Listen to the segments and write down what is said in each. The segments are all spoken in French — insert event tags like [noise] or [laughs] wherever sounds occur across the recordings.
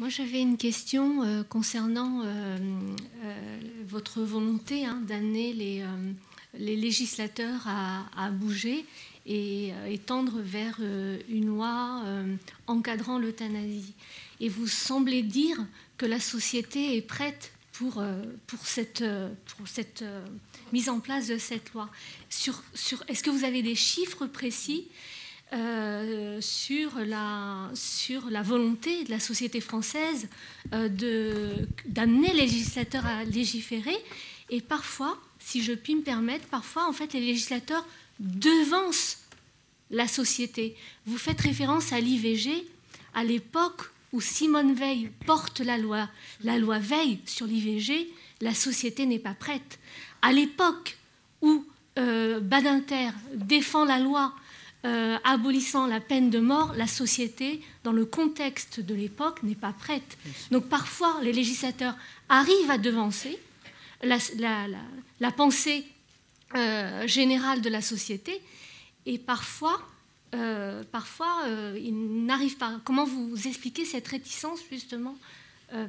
Moi, j'avais une question euh, concernant euh, euh, votre volonté hein, d'amener les, législateurs à, bouger et tendre vers une loi encadrant l'euthanasie. Et vous semblez dire que la société est prête pour, cette, mise en place de cette loi. Est-ce que vous avez des chiffres précis euh, sur, la, sur la volonté de la société française euh, d'amener les législateurs à légiférer. Et parfois, si je puis me permettre, parfois, en fait, les législateurs devancent la société. Vous faites référence à l'IVG, à l'époque où Simone Veil porte la loi, la loi Veil sur l'IVG, la société n'est pas prête. À l'époque où euh, Badinter défend la loi euh, abolissant la peine de mort, la société, dans le contexte de l'époque, n'est pas prête. Donc parfois, les législateurs arrivent à devancer la, pensée euh, générale de la société, et parfois, euh, parfois ils n'arrivent pas. Comment vous expliquez cette réticence justement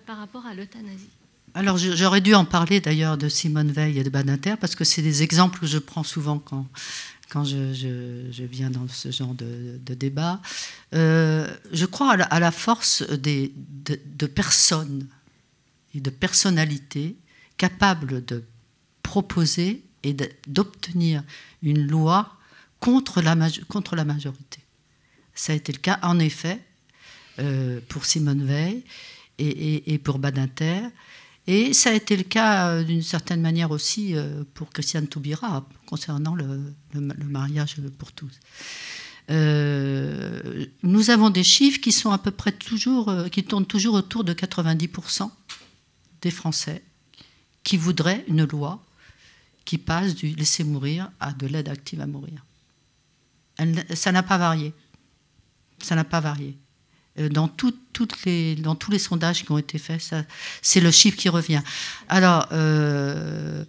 par rapport à l'euthanasie? Alors j'aurais dû en parler d'ailleurs de Simone Veil et de Badinter parce que c'est des exemples que je prends souvent quand, quand je, viens dans ce genre de, débat. Euh, je crois à la, force de, personnes et de personnalités capables de proposer et d'obtenir une loi contre la, majorité. Ça a été le cas, en effet, euh, pour Simone Veil et pour Badinter. Et ça a été le cas euh, d'une certaine manière aussi euh, pour Christiane Taubira concernant le, mariage pour tous. Euh, nous avons des chiffres qui sont à peu près toujours, qui tournent toujours autour de 90% des Français qui voudraient une loi qui passe du laisser mourir à de l'aide active à mourir. ça n'a pas varié. Ça n'a pas varié. Euh, dans, toutes les, dans tous les sondages qui ont été faits, c'est le chiffre qui revient. Alors, euh,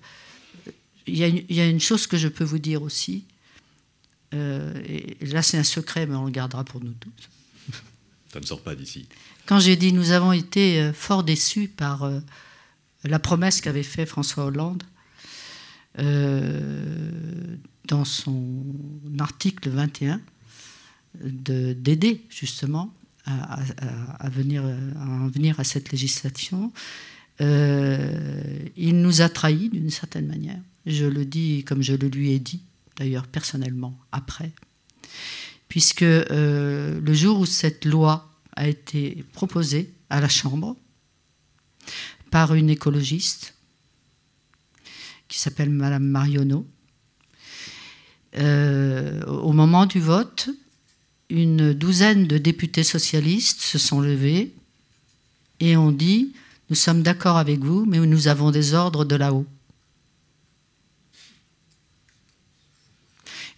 il y, a une chose que je peux vous dire aussi. Euh, et là, c'est un secret, mais on le gardera pour nous tous. Ça ne sort pas d'ici. Quand j'ai dit nous avons été fort déçus par la promesse qu'avait fait François Hollande dans son article 21 d'aider justement à, venir, à en venir à cette législation, euh, il nous a trahis d'une certaine manière. Je le dis comme je le lui ai dit, d'ailleurs personnellement, après. Puisque euh, le jour où cette loi a été proposée à la Chambre par une écologiste qui s'appelle Madame Marionneau, euh, au moment du vote, une douzaine de députés socialistes se sont levés et ont dit Nous sommes d'accord avec vous, mais nous avons des ordres de là-haut.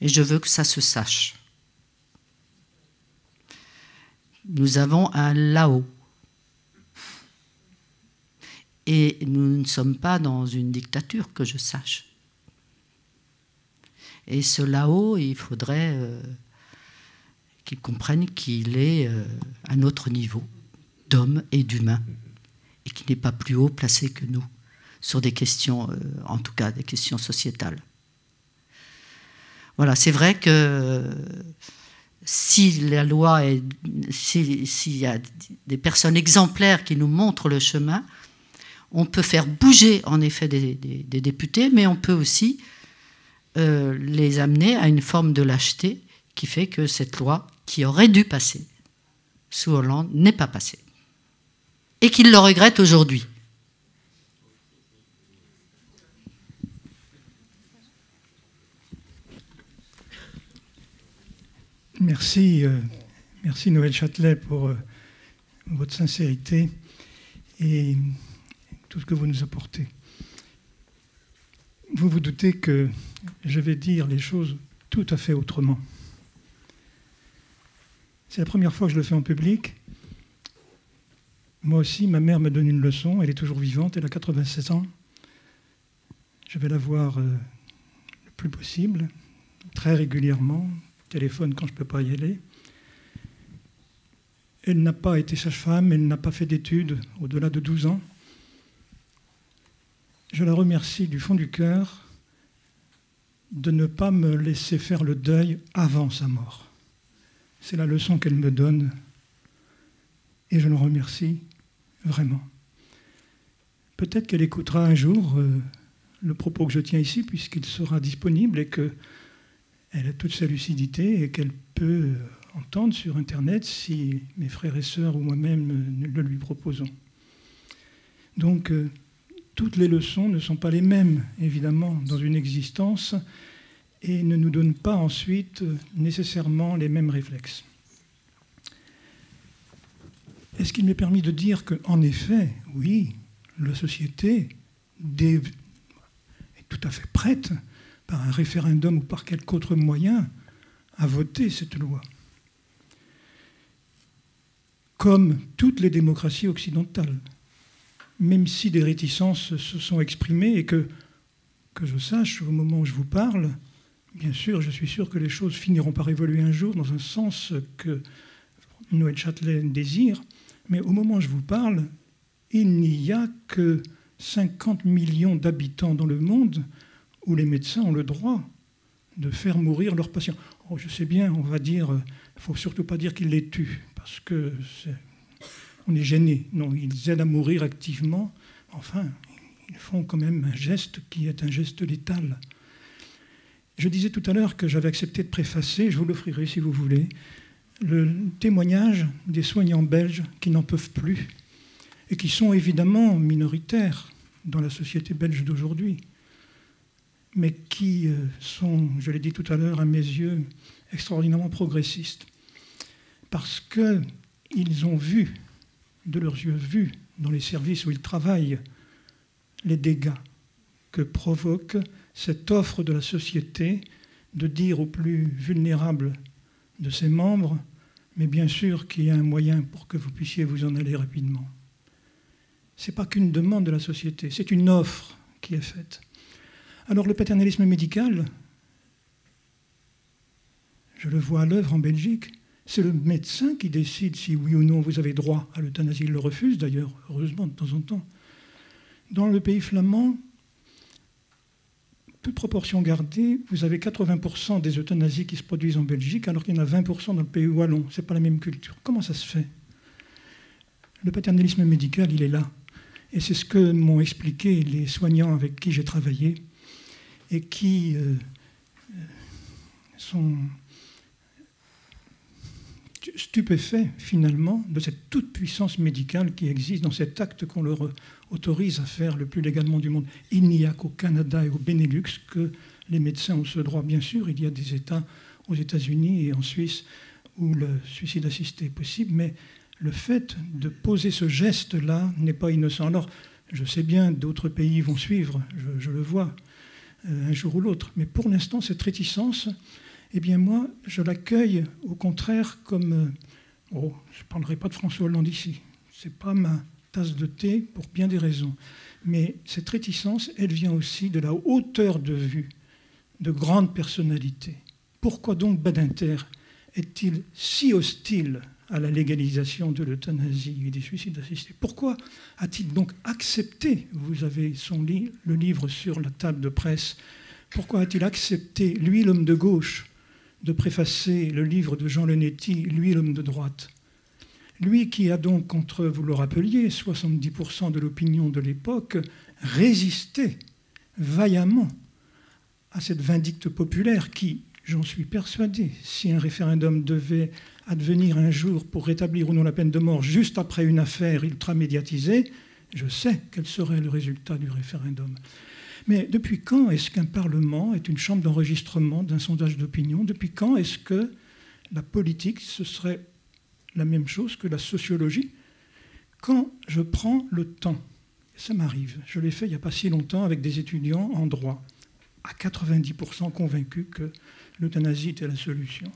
Et je veux que ça se sache. Nous avons un là-haut. Et nous ne sommes pas dans une dictature, que je sache. Et ce là-haut, il faudrait. Euh, qu'ils comprennent qu'il est à euh, un autre niveau d'homme et d'humain, et qu'il n'est pas plus haut placé que nous sur des questions, euh, en tout cas des questions sociétales. Voilà, c'est vrai que si la loi est, s'il y a des personnes exemplaires qui nous montrent le chemin, on peut faire bouger en effet des, députés, mais on peut aussi euh, les amener à une forme de lâcheté qui fait que cette loi qui aurait dû passer sous Hollande n'est pas passé. Et qu'il le regrette aujourd'hui. Merci, euh, merci Noël Châtelet pour euh, votre sincérité et tout ce que vous nous apportez. Vous vous doutez que je vais dire les choses tout à fait autrement. C'est la première fois que je le fais en public. Moi aussi, ma mère me donne une leçon. Elle est toujours vivante. Elle a 87 ans. Je vais la voir euh, le plus possible, très régulièrement, téléphone quand je ne peux pas y aller. Elle n'a pas été sage-femme, elle n'a pas fait d'études au-delà de 12 ans. Je la remercie du fond du cœur de ne pas me laisser faire le deuil avant sa mort. C'est la leçon qu'elle me donne et je l'en remercie vraiment. Peut-être qu'elle écoutera un jour euh, le propos que je tiens ici, puisqu'il sera disponible et qu'elle a toute sa lucidité et qu'elle peut entendre sur Internet si mes frères et sœurs ou moi-même le lui proposons. Donc, euh, toutes les leçons ne sont pas les mêmes, évidemment, dans une existence et ne nous donnent pas ensuite nécessairement les mêmes réflexes. Est-ce qu'il m'est permis de dire qu'en effet, oui, la société est tout à fait prête, par un référendum ou par quelque autre moyen, à voter cette loi? Comme toutes les démocraties occidentales, même si des réticences se sont exprimées et que, que je sache, au moment où je vous parle, bien sûr, je suis sûr que les choses finiront par évoluer un jour dans un sens que Noël Châtelet désire, mais au moment où je vous parle, il n'y a que 50 millions d'habitants dans le monde où les médecins ont le droit de faire mourir leurs patients. Oh, je sais bien, on va dire, il faut surtout pas dire qu'ils les tuent, parce que on est gêné. Non, ils aident à mourir activement. Enfin, ils font quand même un geste qui est un geste létal. Je disais tout à l'heure que j'avais accepté de préfacer, je vous l'offrirai si vous voulez, le témoignage des soignants belges qui n'en peuvent plus et qui sont évidemment minoritaires dans la société belge d'aujourd'hui, mais qui euh, sont, je l'ai dit tout à l'heure, à mes yeux, extraordinairement progressistes, parce qu'ils ont vu, de leurs yeux vus, dans les services où ils travaillent, les dégâts que provoque cette offre de la société de dire aux plus vulnérables de ses membres, mais bien sûr qu'il y a un moyen pour que vous puissiez vous en aller rapidement. Ce n'est pas qu'une demande de la société, c'est une offre qui est faite. Alors le paternalisme médical, je le vois à l'œuvre en Belgique, c'est le médecin qui décide si oui ou non vous avez droit à l'euthanasie. Il le refuse d'ailleurs, heureusement, de temps en temps. Dans le pays flamand, proportion gardée, vous avez 80% des euthanasies qui se produisent en Belgique, alors qu'il y en a 20% dans le pays wallon. Ce n'est pas la même culture. Comment ça se fait? Le paternalisme médical, il est là. Et c'est ce que m'ont expliqué les soignants avec qui j'ai travaillé et qui euh, sont stupéfaits finalement de cette toute-puissance médicale qui existe dans cet acte qu'on leur autorise à faire le plus légalement du monde. Il n'y a qu'au Canada et au Benelux que les médecins ont ce droit. Bien sûr, il y a des États aux États-Unis et en Suisse où le suicide assisté est possible, mais le fait de poser ce geste-là n'est pas innocent. Alors, je sais bien, d'autres pays vont suivre, je, le vois, euh, un jour ou l'autre, mais pour l'instant, cette réticence, eh bien moi, je l'accueille au contraire comme... Euh, oh, je ne parlerai pas de François Hollande ici, ce n'est pas ma tasse de thé pour bien des raisons. Mais cette réticence, elle vient aussi de la hauteur de vue de grandes personnalités. Pourquoi donc Badinter est-il si hostile à la légalisation de l'euthanasie et des suicides assistés? Pourquoi a-t-il donc accepté, vous avez son le livre sur la table de presse, pourquoi a-t-il accepté, lui l'homme de gauche, de préfacer le livre de Jean Lenetti, lui l'homme de droite lui qui a donc, contre, vous le rappeliez, 70% de l'opinion de l'époque, résisté vaillamment à cette vindicte populaire qui, j'en suis persuadé, si un référendum devait advenir un jour pour rétablir ou non la peine de mort juste après une affaire ultra-médiatisée, je sais quel serait le résultat du référendum. Mais depuis quand est-ce qu'un Parlement est une chambre d'enregistrement d'un sondage d'opinion? Depuis quand est-ce que la politique se serait la même chose que la sociologie? Quand je prends le temps, ça m'arrive, je l'ai fait il n'y a pas si longtemps avec des étudiants en droit, à 90% convaincus que l'euthanasie était la solution.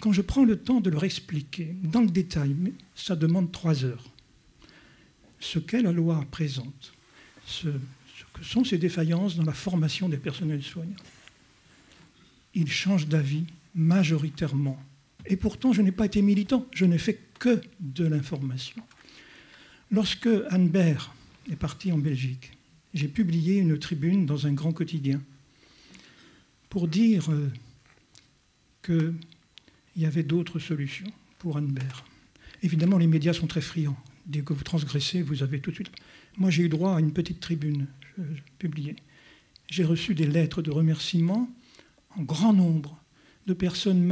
Quand je prends le temps de leur expliquer dans le détail, mais ça demande trois heures, ce qu'est la loi présente, ce, ce sont ces défaillances dans la formation des personnels soignants, ils changent d'avis majoritairement Et pourtant, je n'ai pas été militant, je n'ai fait que de l'information. Lorsque Anne est partie en Belgique, j'ai publié une tribune dans un grand quotidien pour dire euh, qu'il y avait d'autres solutions pour Anne. Évidemment, les médias sont très friands. Dès que vous transgressez, vous avez tout de suite. Moi, j'ai eu droit à une petite tribune publiée. J'ai reçu des lettres de remerciement en grand nombre de personnes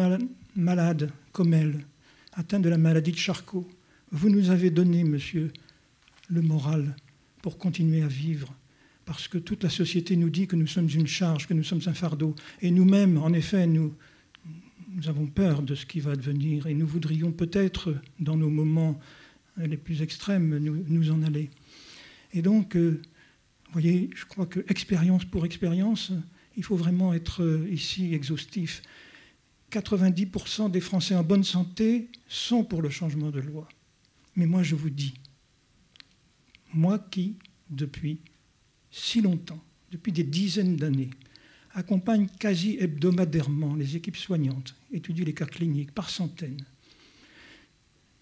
malades comme elle, atteintes de la maladie de Charcot. Vous nous avez donné, monsieur, le moral pour continuer à vivre, parce que toute la société nous dit que nous sommes une charge, que nous sommes un fardeau. Et nous-mêmes, en effet, nous, nous avons peur de ce qui va devenir et nous voudrions peut-être, dans nos moments les plus extrêmes, nous, en aller. Et donc, euh, vous voyez, je crois que expérience pour expérience, il faut vraiment être euh, ici exhaustif. 90% des Français en bonne santé sont pour le changement de loi. Mais moi, je vous dis, moi qui, depuis si longtemps, depuis des dizaines d'années, accompagne quasi hebdomadairement les équipes soignantes, étudie les cas cliniques par centaines,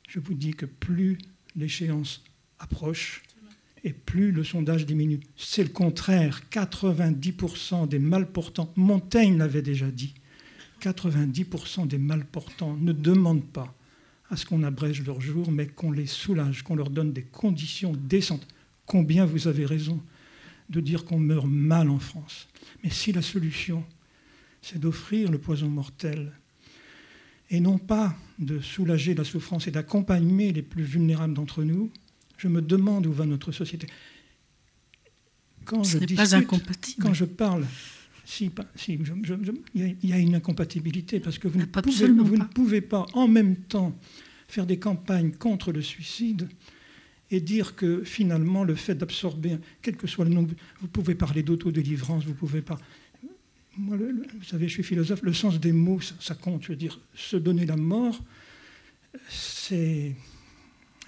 je vous dis que plus l'échéance approche et plus le sondage diminue. C'est le contraire. 90% des malportants, Montaigne l'avait déjà dit, 90% des malportants ne demandent pas à ce qu'on abrège leurs jours, mais qu'on les soulage, qu'on leur donne des conditions décentes. Combien vous avez raison de dire qu'on meurt mal en France. Mais si la solution, c'est d'offrir le poison mortel et non pas de soulager la souffrance et d'accompagner les plus vulnérables d'entre nous, je me demande où va notre société. Quand Ce n'est pas incompatible. Quand je parle, si, si il y, a une incompatibilité parce que vous, ne pouvez, vous ne pouvez pas en même temps faire des campagnes contre le suicide et dire que finalement le fait d'absorber, quel que soit le nombre, vous pouvez parler d'autodélivrance, vous pouvez pas, moi, vous savez, je suis philosophe, le sens des mots, ça, compte. Je veux dire, se donner la mort, c'est.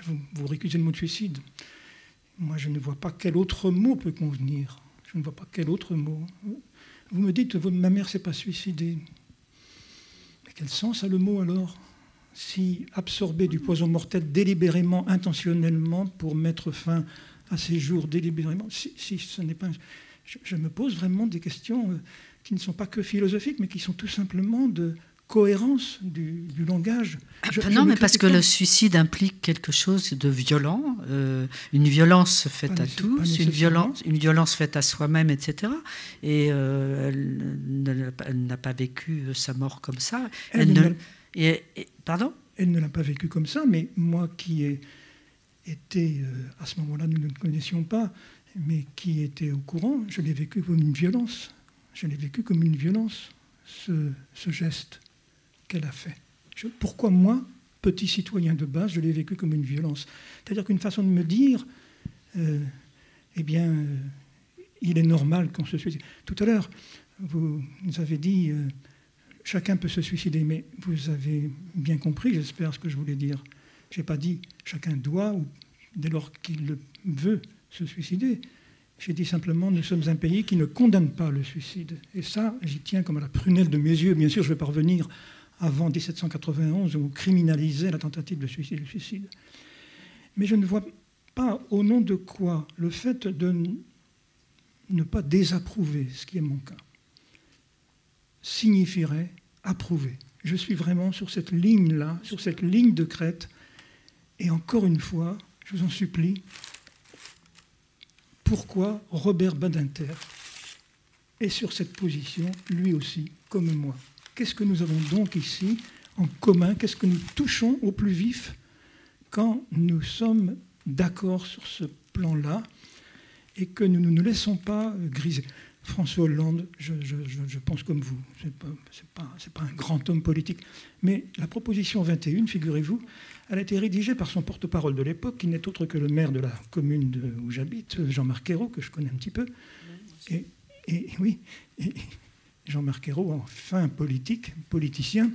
Vous, récusez le mot de suicide. Moi, je ne vois pas quel autre mot peut convenir. Je ne vois pas quel autre mot. Vous me dites, ma mère s'est pas suicidée. Mais quel sens a le mot alors? Si absorber du poison mortel délibérément, intentionnellement, pour mettre fin à ses jours délibérément, si, ce n'est pas. Je, je, me pose vraiment des questions. Euh, qui ne sont pas que philosophiques, mais qui sont tout simplement de cohérence du, langage. Non, mais parce que le suicide implique quelque chose de violent, euh, une violence faite à tous, une violence, une violence faite à soi-même, etc. Et euh, elle, n'a pas vécu sa mort comme ça. Elle, ne, et, pardon? Elle ne l'a pas vécu comme ça, mais moi qui ai été, euh, à ce moment-là, nous ne le connaissions pas, mais qui était au courant, je l'ai vécu comme une violence je l'ai vécu comme une violence, ce, geste qu'elle a fait. pourquoi moi, petit citoyen de base, je l'ai vécu comme une violence? C'est-à-dire qu'une façon de me dire, euh, eh bien, euh, il est normal qu'on se suicide. Tout à l'heure, vous, avez dit, euh, chacun peut se suicider, mais vous avez bien compris, j'espère, ce que je voulais dire. Je n'ai pas dit chacun doit, ou dès lors qu'il le veut, se suicider. J'ai dit simplement, nous sommes un pays qui ne condamne pas le suicide. Et ça, j'y tiens comme à la prunelle de mes yeux. Bien sûr, je vais parvenir avant 1791 où on criminalisait la tentative de suicide. Suicide. Mais je ne vois pas au nom de quoi le fait de ne pas désapprouver ce qui est mon cas signifierait approuver. Je suis vraiment sur cette ligne-là, sur cette ligne de crête. Et encore une fois, je vous en supplie, pourquoi Robert Badinter est sur cette position, lui aussi, comme moi? Qu'est-ce que nous avons donc ici en commun Qu'est-ce que nous touchons au plus vif quand nous sommes d'accord sur ce plan-là et que nous ne nous laissons pas griser François Hollande, je, pense comme vous, ce n'est pas, pas, un grand homme politique. Mais la proposition 21, figurez-vous, elle a été rédigée par son porte-parole de l'époque, qui n'est autre que le maire de la commune où j'habite, Jean-Marc Ayrault, que je connais un petit peu. Et, oui, Jean-Marc Ayrault, en fin politique, politicien,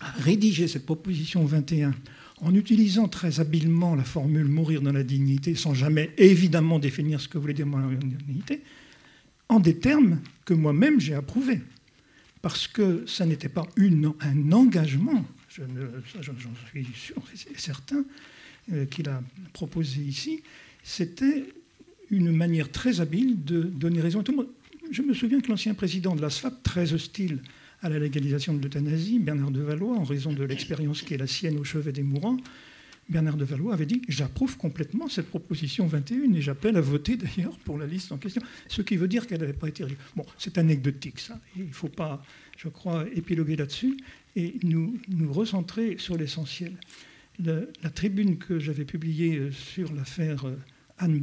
a rédigé cette proposition 21 en utilisant très habilement la formule mourir dans la dignité, sans jamais évidemment définir ce que voulait dire mourir dans la dignité, en des termes que moi-même j'ai approuvés. Parce que ça n'était pas un engagement, j'en suis sûr et certain, euh, qu'il a proposé ici, c'était une manière très habile de donner raison à tout le monde. Je me souviens que l'ancien président de la SFAP, très hostile à la légalisation de l'euthanasie, Bernard de Valois, en raison de l'expérience qui est la sienne au chevet des mourants, Bernard de Valois avait dit J'approuve complètement cette proposition 21 et j'appelle à voter d'ailleurs pour la liste en question. Ce qui veut dire qu'elle n'avait pas été. Bon, c'est anecdotique ça. Il ne faut pas, je crois, épiloguer là-dessus et nous, recentrer sur l'essentiel. La, tribune que j'avais publiée euh, sur l'affaire euh, Anne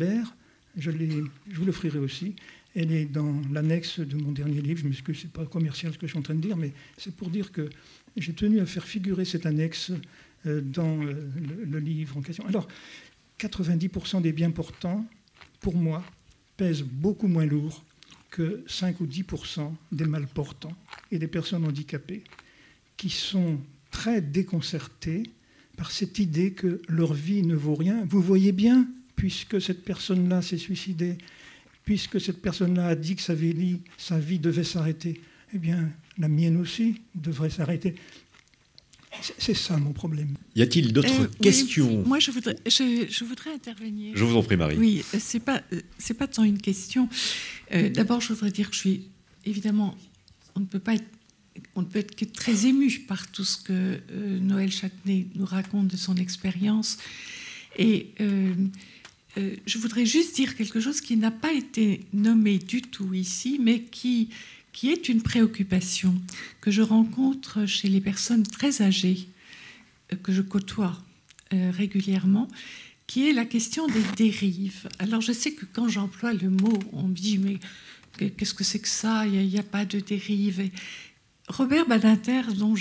je vous l'offrirai aussi. Elle est dans l'annexe de mon dernier livre. Je m'excuse, ce n'est pas commercial ce que je suis en train de dire, mais c'est pour dire que j'ai tenu à faire figurer cette annexe euh, dans le, livre en question. Alors, 90% des biens portants, pour moi, pèsent beaucoup moins lourd que 5 ou 10% des mal portants et des personnes handicapées qui sont très déconcertées par cette idée que leur vie ne vaut rien. Vous voyez bien, puisque cette personne-là s'est suicidée, puisque cette personne-là a dit que sa vie, sa vie devait s'arrêter, eh bien, la mienne aussi devrait s'arrêter. C'est ça mon problème. Y a-t-il d'autres euh, questions? Moi, je voudrais, je, voudrais, intervenir. Je vous en prie, Marie. Oui, c'est pas, c'est pas tant une question. Euh, d'abord, je voudrais dire que je suis évidemment, on ne peut pas être, on ne peut être que très ému par tout ce que euh, Noël Châtenay nous raconte de son expérience. Et je voudrais juste dire quelque chose qui n'a pas été nommé du tout ici, mais qui qui est une préoccupation que je rencontre chez les personnes très âgées euh, que je côtoie euh, régulièrement, qui est la question des dérives. Alors je sais que quand j'emploie le mot, on me dit mais qu'est-ce que c'est que ça? Il n'y a, pas de dérive. Robert Badinter, dont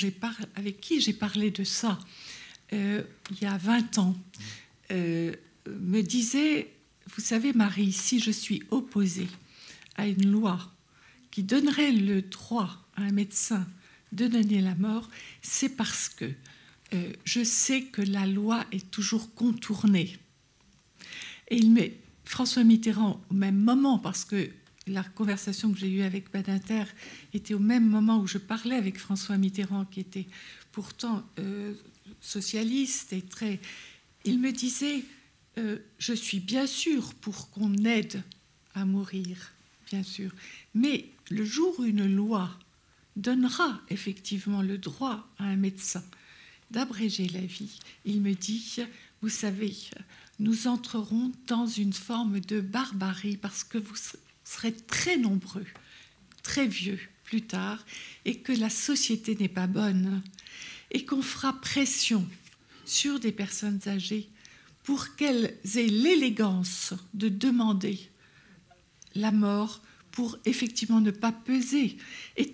avec qui j'ai parlé de ça euh, il y a 20 ans, me disait, vous savez Marie, si je suis opposée à une loi qui donnerait le droit à un médecin de donner la mort, c'est parce que euh, je sais que la loi est toujours contournée. Et il met François Mitterrand au même moment, parce que la conversation que j'ai eue avec Badinter était au même moment où je parlais avec François Mitterrand, qui était pourtant euh, socialiste et très... Il me disait, euh, je suis bien sûr pour qu'on aide à mourir, bien sûr, mais le jour où une loi donnera effectivement le droit à un médecin d'abréger la vie, il me dit, vous savez, nous entrerons dans une forme de barbarie parce que vous serez très nombreux, très vieux plus tard, et que la société n'est pas bonne, et qu'on fera pression sur des personnes âgées pour qu'elles aient l'élégance de demander la mort pour effectivement ne pas peser. Et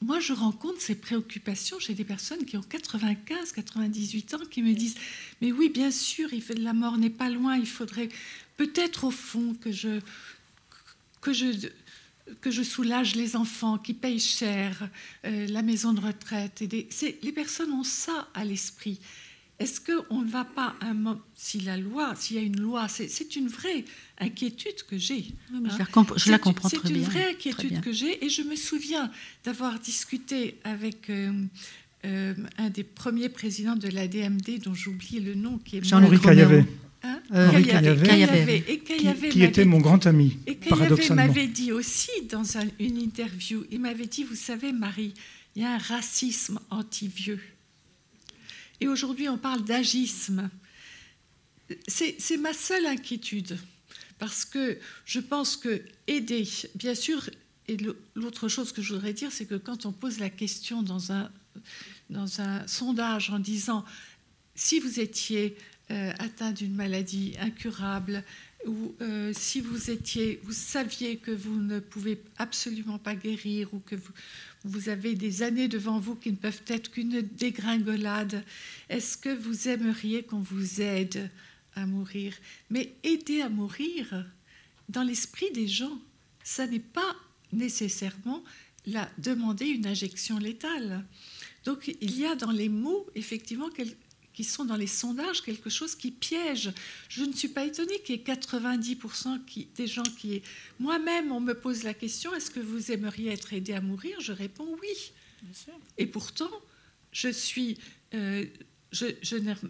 moi, je rencontre ces préoccupations chez des personnes qui ont 95, 98 ans, qui me disent Mais oui, bien sûr, la mort n'est pas loin, il faudrait peut-être au fond que je, que je, que je soulage les enfants qui payent cher, euh, la maison de retraite. Et les personnes ont ça à l'esprit. Est-ce qu'on ne va pas, un, si la loi, s'il y a une loi, c'est une vraie inquiétude que j'ai. je, la, hein. comprends très bien. C'est une vraie inquiétude que j'ai et je me souviens d'avoir discuté avec euh, euh, un des premiers présidents de la DMD, dont j'oublie le nom, qui est Jean-Louis Caillavet. Hein euh, et qui, qui était mon grand ami, et paradoxalement. m'avait dit aussi dans une interview, il m'avait dit, vous savez Marie, il y a un racisme anti-vieux. Et aujourd'hui, on parle d'agisme. C'est ma seule inquiétude, parce que je pense que aider, bien sûr, et l'autre chose que je voudrais dire, c'est que quand on pose la question dans un, dans un sondage en disant si vous étiez euh, atteint d'une maladie incurable, ou euh, si vous étiez, vous saviez que vous ne pouvez absolument pas guérir, ou que vous, vous avez des années devant vous qui ne peuvent être qu'une dégringolade. Est-ce que vous aimeriez qu'on vous aide à mourir? Mais aider à mourir, dans l'esprit des gens, ça n'est pas nécessairement la, demander une injection létale. Donc il y a dans les mots effectivement qui sont dans les sondages quelque chose qui piège. Je ne suis pas étonnée qu'il y ait 90% qui, des gens qui... Moi-même, on me pose la question, est-ce que vous aimeriez être aidé à mourir? Je réponds oui. Et pourtant, je suis euh, je,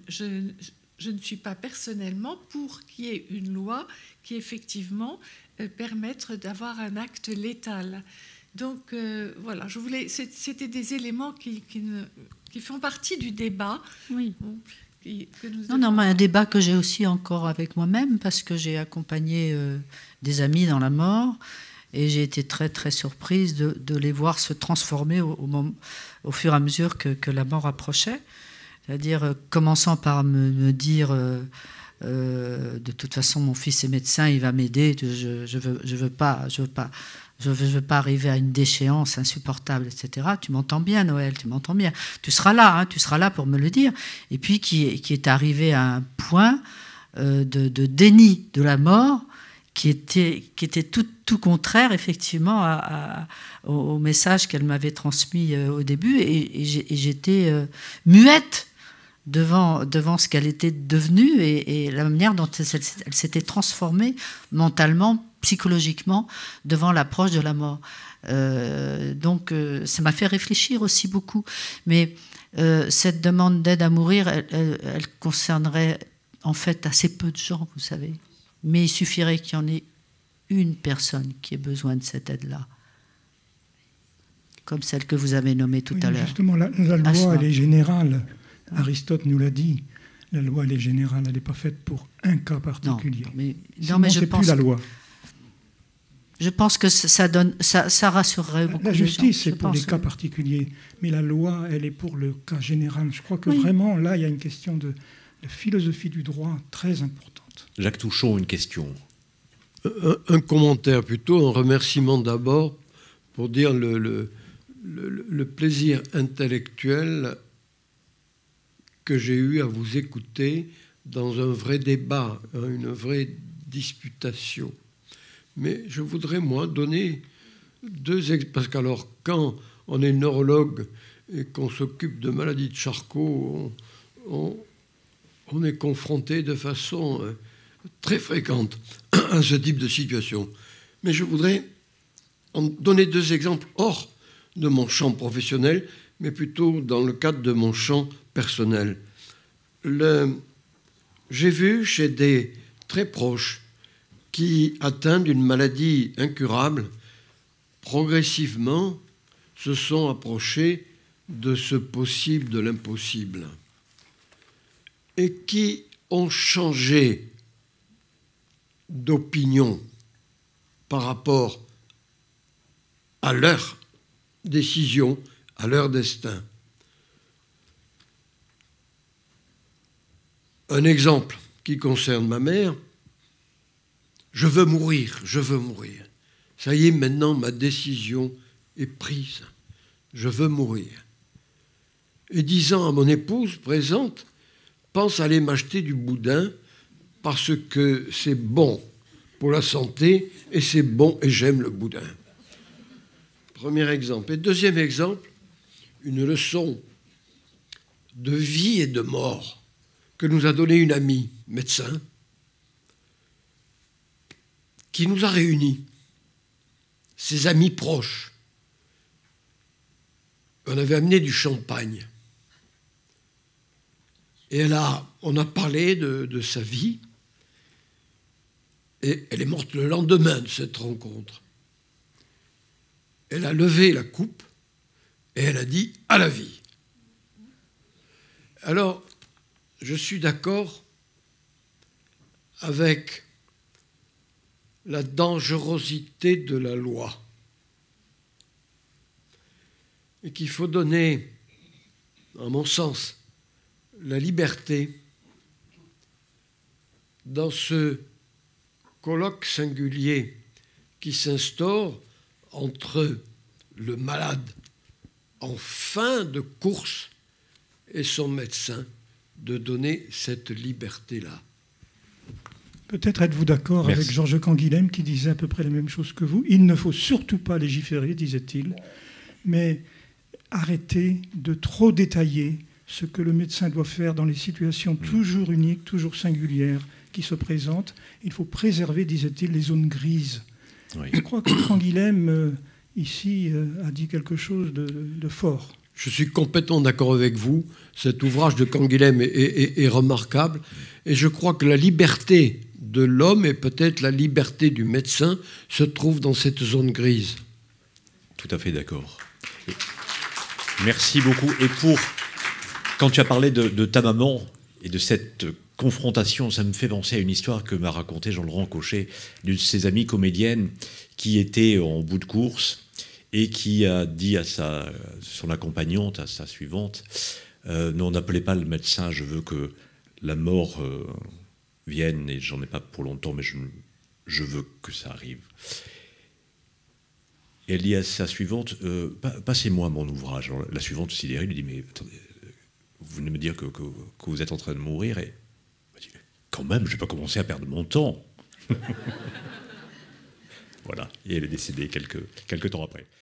je, ne suis pas personnellement pour qu'il y ait une loi qui effectivement euh, permette d'avoir un acte létal. Donc euh, voilà, je voulais, c'était des éléments qui, qui, qui, font partie du débat. Oui. non, non, mais un débat que j'ai aussi encore avec moi-même parce que j'ai accompagné des amis dans la mort et j'ai été très très surprise de, de, les voir se transformer au, au, au fur et à mesure que, que la mort approchait. C'est-à-dire, euh, commençant par me, me dire, euh, euh, de toute façon, mon fils est médecin, il va m'aider, je ne je veux, je veux, pas, je veux, pas, je je veux, pas arriver à une déchéance insupportable, etc. Tu m'entends bien, Noël, tu m'entends bien. Tu seras là, hein, tu seras là pour me le dire. Et puis, qui, qui est arrivé à un point de, de, déni de la mort qui était, qui était tout, tout contraire, effectivement, au, message qu'elle m'avait transmis au début. Et, et j'étais muette devant, devant ce qu'elle était devenue et, et, la manière dont elle, elle s'était transformée mentalement, psychologiquement, devant l'approche de la mort. Euh, donc euh, ça m'a fait réfléchir aussi beaucoup. Mais euh, cette demande d'aide à mourir, elle, elle, elle, concernerait en fait assez peu de gens, vous savez. Mais il suffirait qu'il y en ait une personne qui ait besoin de cette aide-là comme celle que vous avez nommée tout oui, à l'heure. Justement, la, la loi, elle est générale. Aristote nous l'a dit. La loi, elle est générale, elle n'est pas faite pour un cas particulier. Non, mais, non, mais je pense plus la loi. Je pense que ça, donne, ça, ça rassurerait beaucoup. La justice, c'est pour les cas particuliers, mais la loi, elle est pour le cas général. Je crois que oui. vraiment, là, il y a une question de, de, philosophie du droit très importante. Jacques Touchon, une question. Un, un commentaire plutôt, un remerciement d'abord pour dire le, le, le, le plaisir intellectuel que j'ai eu à vous écouter dans un vrai débat, une vraie disputation. Mais je voudrais, moi, donner deux exemples. Parce qu'alors, quand on est neurologue et qu'on s'occupe de maladies de Charcot, on, est confronté de façon euh, très fréquente [clears throat] à ce type de situation. Mais je voudrais donner deux exemples hors de mon champ professionnel, mais plutôt dans le cadre de mon champ personnel. J'ai vu chez des très proches qui, atteints d'une maladie incurable, progressivement se sont approchés de ce possible, de l'impossible, et qui ont changé d'opinion par rapport à leur décision, à leur destin. Un exemple qui concerne ma mère, je veux mourir, je veux mourir. Ça y est, maintenant ma décision est prise. Je veux mourir. Et disant à mon épouse présente, pense aller m'acheter du boudin parce que c'est bon pour la santé et c'est bon et j'aime le boudin. Premier exemple. Et deuxième exemple, une leçon de vie et de mort que nous a donné une amie médecin qui nous a réunis, ses amis proches. On avait amené du champagne. Et a, on a parlé de sa vie. Et elle est morte le lendemain de cette rencontre. Elle a levé la coupe et elle a dit à la vie. Alors, je suis d'accord avec la dangerosité de la loi et qu'il faut donner, en mon sens, la liberté dans ce colloque singulier qui s'instaure entre le malade en fin de course et son médecin de donner cette liberté-là. Peut-être êtes-vous d'accord avec Georges Canguilhem qui disait à peu près la même chose que vous. Il ne faut surtout pas légiférer, disait-il, mais arrêter de trop détailler ce que le médecin doit faire dans les situations mm. toujours uniques, toujours singulières qui se présentent. Il faut préserver, disait-il, les zones grises. Oui. Je crois que Canguilhem, euh, ici, euh, a dit quelque chose de, de fort. Je suis complètement d'accord avec vous. Cet ouvrage de Canguilhem est, remarquable. Et je crois que la liberté de l'homme et peut-être la liberté du médecin se trouve dans cette zone grise. Tout à fait d'accord. Merci beaucoup. Et pour, quand tu as parlé de, ta maman et de cette confrontation, ça me fait penser à une histoire que m'a racontée Jean-Laurent Cochet, d'une de ses amies comédiennes qui était en bout de course et qui a dit à sa, son accompagnante, à sa suivante, euh, non, n'appelez pas le médecin, je veux que la mort euh, vienne, et j'en ai pas pour longtemps, mais je, veux que ça arrive. Et elle dit à sa suivante, euh, passez-moi mon ouvrage. la suivante, sidérée, lui dit, mais attendez, vous venez me dire que, vous êtes en train de mourir, et quand même, je vais pas commencer à perdre mon temps. [laughs] voilà, et elle est décédée quelques temps après.